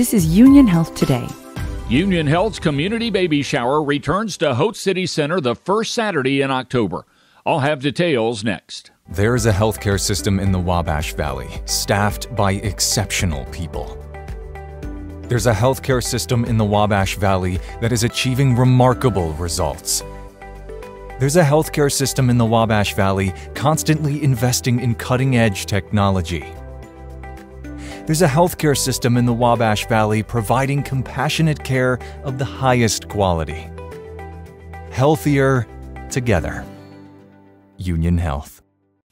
This is Union Health Today. Union Health's Community Baby Shower returns to Haute City Center the first Saturday in October. I'll have details next. There is a healthcare system in the Wabash Valley, staffed by exceptional people. There's a healthcare system in the Wabash Valley that is achieving remarkable results. There's a healthcare system in the Wabash Valley constantly investing in cutting edge technology. There's a healthcare system in the Wabash Valley providing compassionate care of the highest quality. Healthier together. Union Health.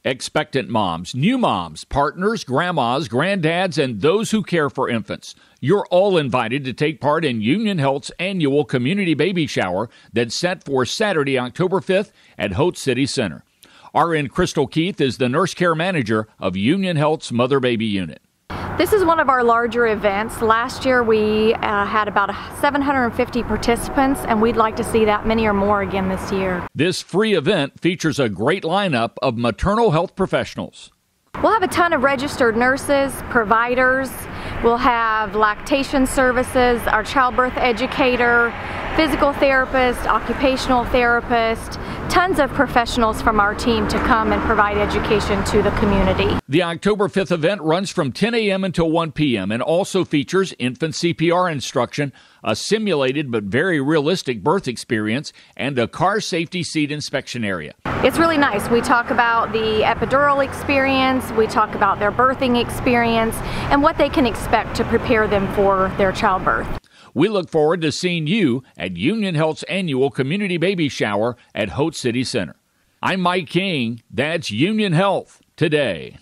Expectant moms, new moms, partners, grandmas, granddads, and those who care for infants. You're all invited to take part in Union Health's annual community baby shower that's set for Saturday, October 5th at Haute City Center. RN Crystal Keith is the nurse care manager of Union Health's Mother Baby Unit. This is one of our larger events. Last year we uh, had about 750 participants, and we'd like to see that many or more again this year. This free event features a great lineup of maternal health professionals. We'll have a ton of registered nurses, providers, we'll have lactation services, our childbirth educator, physical therapist, occupational therapist, tons of professionals from our team to come and provide education to the community. The October 5th event runs from 10 a.m. until 1 p.m. and also features infant CPR instruction, a simulated but very realistic birth experience, and a car safety seat inspection area. It's really nice. We talk about the epidural experience, we talk about their birthing experience, and what they can expect to prepare them for their childbirth. We look forward to seeing you at Union Health's annual Community Baby Shower at Haute City Center. I'm Mike King. That's Union Health today.